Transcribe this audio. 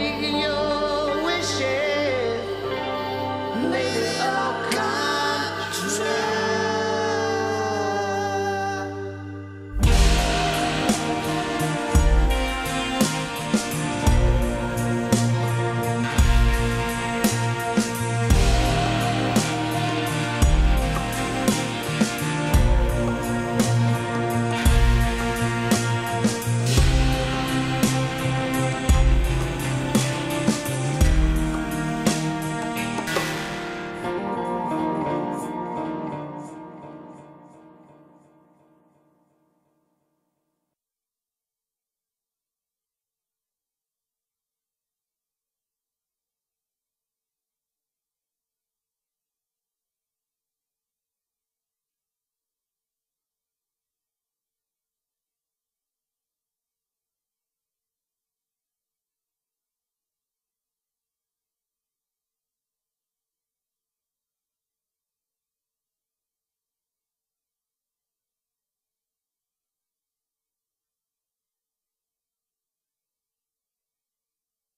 taking your